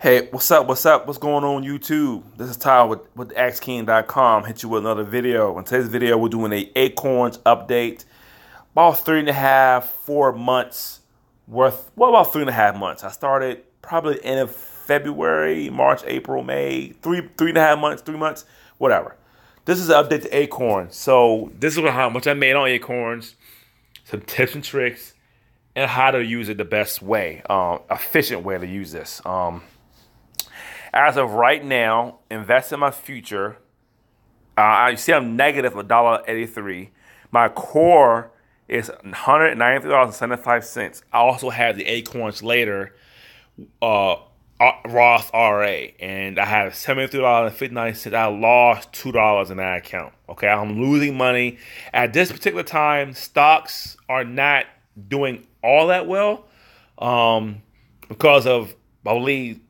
Hey, what's up? What's up? What's going on YouTube? This is Ty with, with AskKing.com. Hit you with another video. In today's video, we're doing a Acorns update. About three and a half, four months worth. Well, about three and a half months. I started probably end of February, March, April, May. Three, three and a half months, three months, whatever. This is an update to Acorns. So this is how much I made on Acorns. Some tips and tricks and how to use it the best way, um, efficient way to use this. Um, as of right now, invest in my future. Uh, I see I'm negative a dollar eighty-three. My core is one hundred ninety-three dollars and seventy-five cents. I also have the Acorns later, uh, Roth IRA, and I have seventy-three dollars and fifty-nine cents. I lost two dollars in that account. Okay, I'm losing money at this particular time. Stocks are not doing all that well um, because of I believe,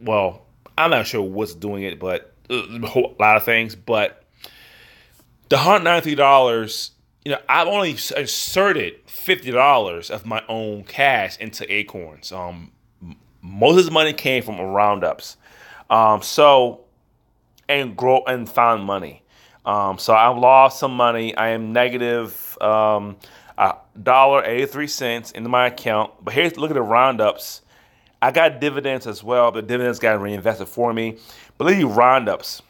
well, I'm not sure what's doing it, but uh, a lot of things. But the hundred ninety dollars, you know, I've only inserted fifty dollars of my own cash into Acorns. Um, most of the money came from roundups. Um, so and grow and found money. Um, so I've lost some money. I am negative um, a dollar eighty three cents into my account. But here's look at the roundups. I got dividends as well. The dividends got reinvested for me. Believe roundups.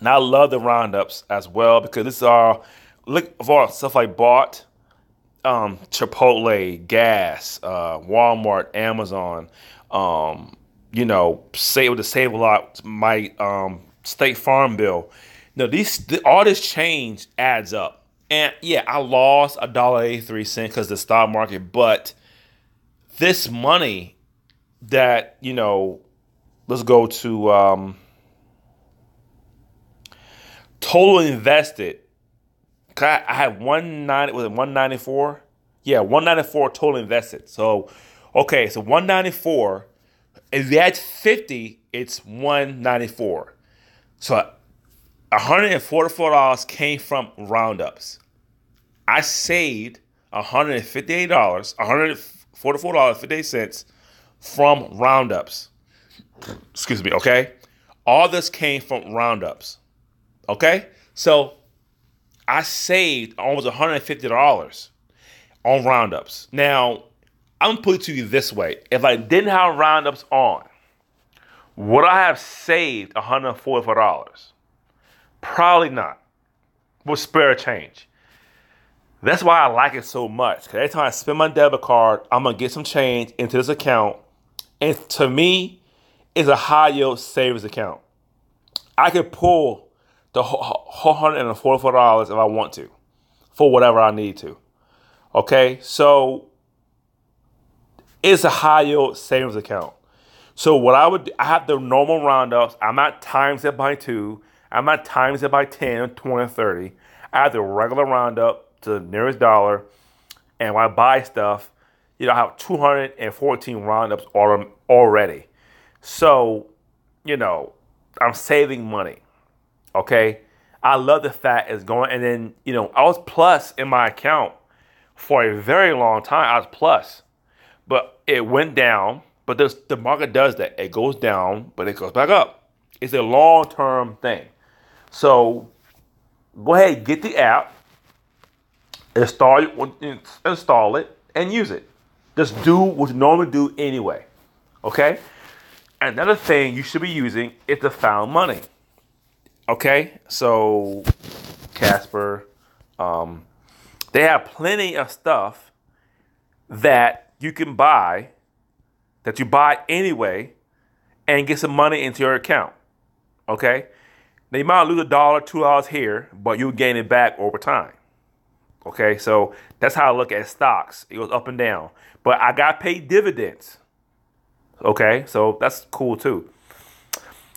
Now I love the roundups as well because this is all look for stuff like bought, um, Chipotle, gas, uh, Walmart, Amazon, um, you know, save to save a lot. My um, State Farm bill. No, these all this change adds up. And yeah, I lost a dollar eighty three cent because the stock market, but this money that you know let's go to um, total invested. I had 190 was it 194 yeah 194 total invested. So okay so 194 if you add 50 it's 194 so $144 came from roundups. I saved $158 $144.58 from roundups. Excuse me, okay? All this came from roundups. Okay? So I saved almost $150 on roundups. Now, I'm gonna put it to you this way. If I didn't have roundups on, would I have saved $144? Probably not. With spare change. That's why I like it so much. Cause every time I spend my debit card, I'm gonna get some change into this account and to me, it's a high yield savings account. I could pull the whole hundred and forty-four dollars if I want to, for whatever I need to. Okay, so it's a high yield savings account. So what I would, I have the normal roundups. I'm not times it by two. I'm not times it by 10, 20, 30. I have the regular roundup to the nearest dollar. And when I buy stuff, you know, I have 214 roundups already. So, you know, I'm saving money. Okay. I love the fact it's going. And then, you know, I was plus in my account for a very long time. I was plus, but it went down. But this, the market does that. It goes down, but it goes back up. It's a long term thing. So go ahead, get the app, install, install it, and use it. Just do what you normally do anyway. Okay? Another thing you should be using is the found money. Okay? So Casper, um, they have plenty of stuff that you can buy that you buy anyway and get some money into your account. Okay? Now you might lose a dollar, two dollars here, but you'll gain it back over time. Okay, so that's how I look at stocks. It goes up and down. But I got paid dividends. Okay, so that's cool too.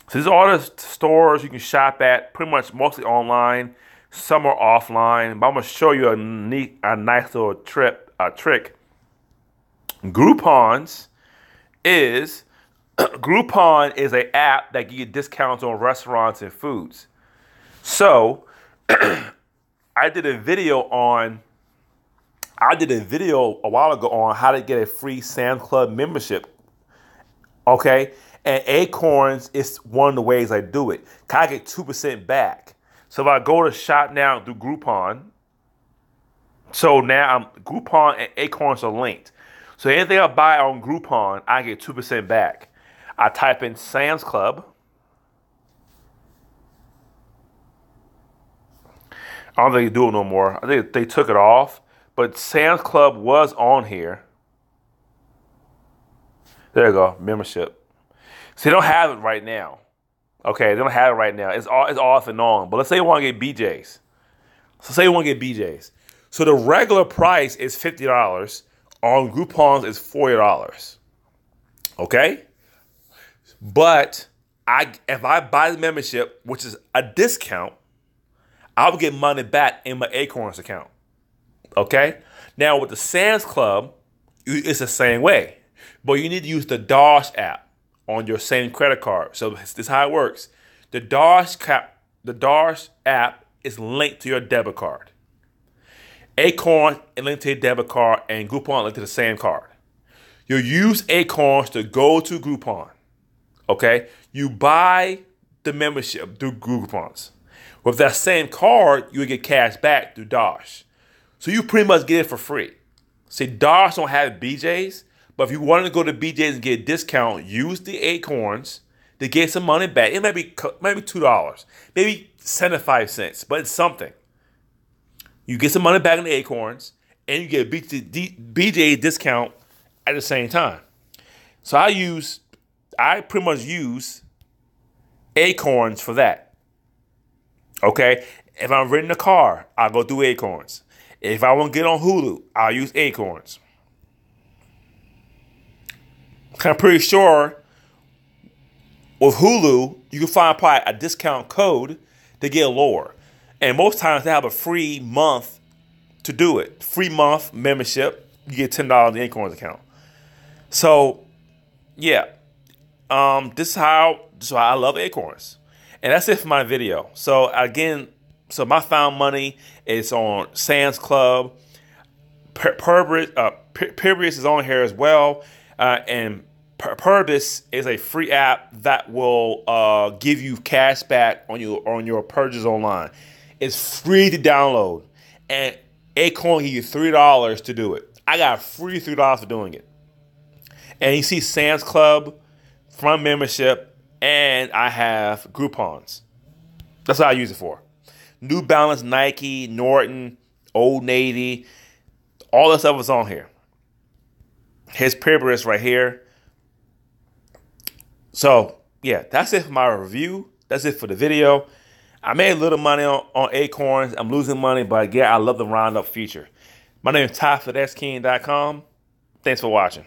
So these are all the stores you can shop at, pretty much mostly online. Some are offline. But I'm gonna show you a neat, a nice little trip, a trick. Groupons is Groupon is an app that gives you discounts on restaurants and foods. So I did a video on I did a video a while ago on how to get a free Sam's Club membership. Okay? And Acorns is one of the ways I do it. I get 2% back. So if I go to shop now through Groupon, so now I'm, Groupon and Acorns are linked. So anything I buy on Groupon, I get 2% back. I type in Sam's Club. I don't think they do it no more. I think they took it off. But Sam's Club was on here. There you go, membership. So they don't have it right now. Okay, they don't have it right now. It's all it's off and on. But let's say you want to get BJ's. So say you want to get BJ's. So the regular price is fifty dollars. On Groupons is forty dollars. Okay, but I if I buy the membership, which is a discount, I'll get money back in my Acorns account. Okay. Now with the Sam's Club, it's the same way, but you need to use the Dosh app on your same credit card. So this is how it works. The Dosh cap, the Dosh app is linked to your debit card. Acorn is linked to your debit card, and Groupon linked to the same card. You use Acorns to go to Groupon. Okay, you buy the membership through Groupons. With that same card, you will get cash back through Dosh. So you pretty much get it for free. See, Dosh don't have BJ's, but if you wanted to go to BJ's and get a discount, use the Acorns to get some money back. It might be maybe two dollars, maybe seventy-five cents, but it's something. You get some money back in the Acorns, and you get a BJ discount at the same time. So I use, I pretty much use Acorns for that. Okay, if I'm renting a car, I'll go through Acorns. If I want to get on Hulu, I'll use Acorns. I'm pretty sure with Hulu, you can find probably a discount code to get lower. And most times they have a free month to do it. Free month membership, you get ten dollars in the Acorns account. So, yeah, um, this is how why I love Acorns, and that's it for my video. So again, so my found money is on Sam's Club. Purpose uh, is on here as well, uh, and Purpose is a free app that will uh, give you cash back on your on your purchase online. It's free to download, and Acorn give you three dollars to do it. I got free three dollars for doing it. And you see Sam's Club from membership, and I have Groupons. That's what I use it for. New Balance, Nike, Norton, Old Navy, all that stuff is on here. His paper is right here. So, yeah, that's it for my review. That's it for the video. I made a little money on, on Acorns. I'm losing money, but yeah, I love the Roundup feature. My name is Ty for Thanks for watching.